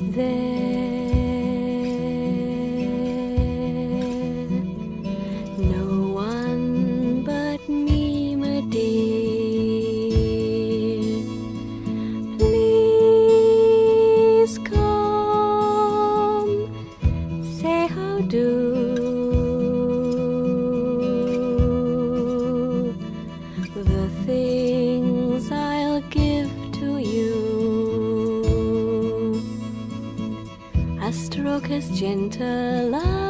there? No one but me, my dear. Please come, say how do. The things I'll give. Stroke as gentle